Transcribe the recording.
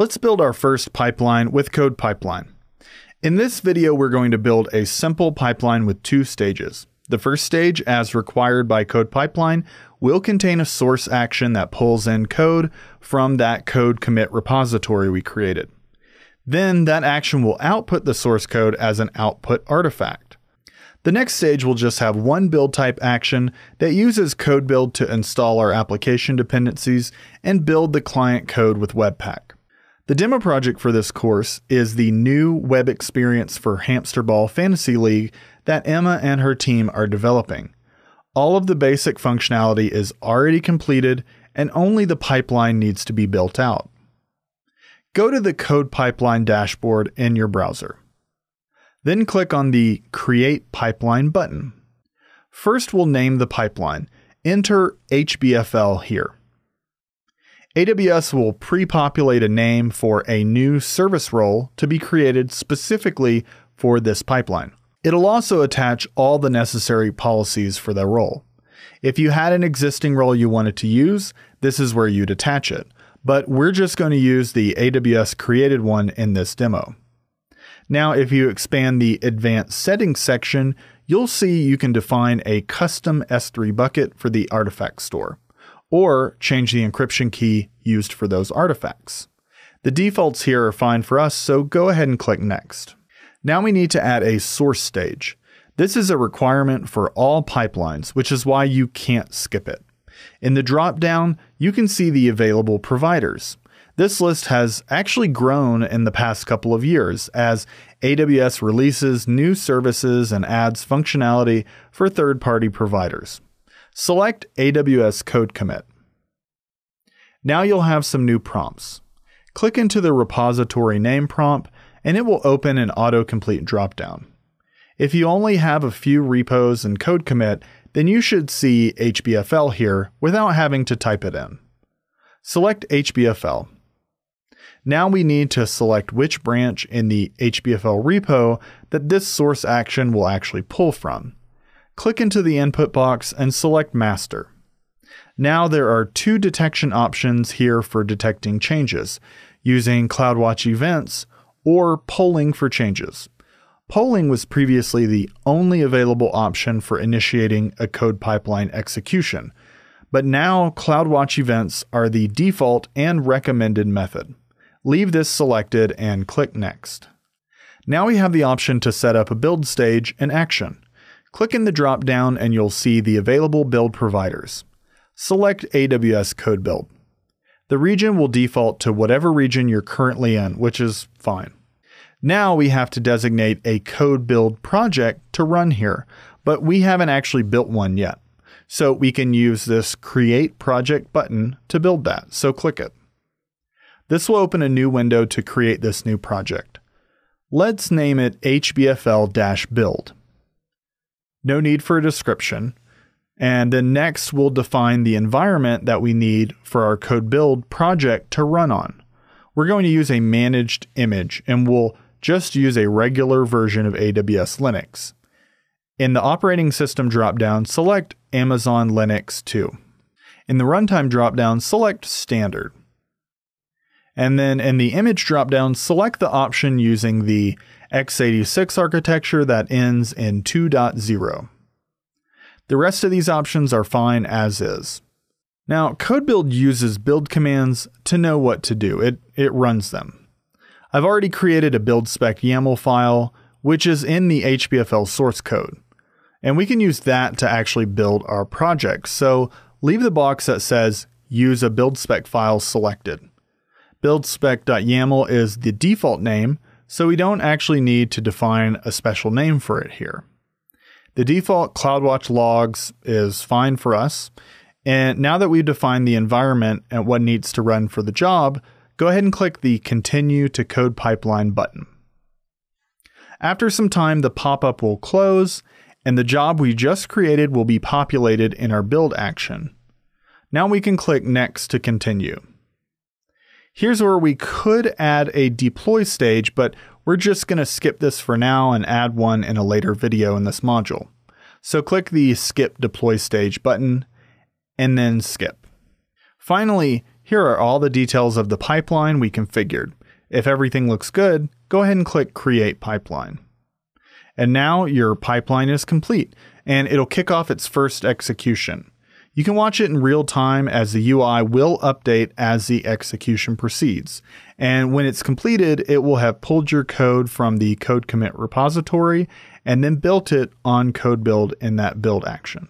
Let's build our first pipeline with Code Pipeline. In this video, we're going to build a simple pipeline with two stages. The first stage, as required by Code Pipeline, will contain a source action that pulls in code from that code commit repository we created. Then that action will output the source code as an output artifact. The next stage will just have one build type action that uses code build to install our application dependencies and build the client code with Webpack. The demo project for this course is the new web experience for Hamster Ball Fantasy League that Emma and her team are developing. All of the basic functionality is already completed and only the pipeline needs to be built out. Go to the Code Pipeline dashboard in your browser. Then click on the Create Pipeline button. First, we'll name the pipeline. Enter HBFL here. AWS will pre populate a name for a new service role to be created specifically for this pipeline. It'll also attach all the necessary policies for the role. If you had an existing role you wanted to use, this is where you'd attach it. But we're just going to use the AWS created one in this demo. Now, if you expand the advanced settings section, you'll see you can define a custom S3 bucket for the artifact store, or change the encryption key used for those artifacts. The defaults here are fine for us, so go ahead and click Next. Now we need to add a source stage. This is a requirement for all pipelines, which is why you can't skip it. In the dropdown, you can see the available providers. This list has actually grown in the past couple of years as AWS releases new services and adds functionality for third party providers. Select AWS Code Commit. Now you'll have some new prompts. Click into the repository name prompt and it will open an autocomplete dropdown. If you only have a few repos and code commit, then you should see HBFL here without having to type it in. Select HBFL. Now we need to select which branch in the HBFL repo that this source action will actually pull from. Click into the input box and select master. Now there are two detection options here for detecting changes, using CloudWatch events or polling for changes. Polling was previously the only available option for initiating a code pipeline execution, but now CloudWatch events are the default and recommended method. Leave this selected and click Next. Now we have the option to set up a build stage and action. Click in the drop down and you'll see the available build providers. Select AWS Code Build. The region will default to whatever region you're currently in, which is fine. Now we have to designate a code build project to run here, but we haven't actually built one yet. So we can use this create project button to build that. So click it. This will open a new window to create this new project. Let's name it HBFL-build. No need for a description. And then next, we'll define the environment that we need for our code build project to run on. We're going to use a managed image and we'll just use a regular version of AWS Linux. In the operating system dropdown, select Amazon Linux 2. In the runtime dropdown, select Standard. And then in the image dropdown, select the option using the x86 architecture that ends in 2.0. The rest of these options are fine as is. Now, CodeBuild uses build commands to know what to do. It, it runs them. I've already created a build spec YAML file, which is in the HBFL source code. And we can use that to actually build our project. So leave the box that says use a build spec file selected. Buildspec.yaml is the default name, so we don't actually need to define a special name for it here. The default CloudWatch logs is fine for us. And now that we've defined the environment and what needs to run for the job, go ahead and click the Continue to Code Pipeline button. After some time, the pop-up will close and the job we just created will be populated in our build action. Now we can click Next to continue. Here's where we could add a deploy stage, but we're just going to skip this for now and add one in a later video in this module. So click the Skip Deploy Stage button and then skip. Finally, Here are all the details of the pipeline we configured. If everything looks good, go ahead and click Create Pipeline. And now your pipeline is complete, and it'll kick off its first execution. You can watch it in real time as the UI will update as the execution proceeds. And when it's completed, it will have pulled your code from the code commit repository and then built it on code build in that build action.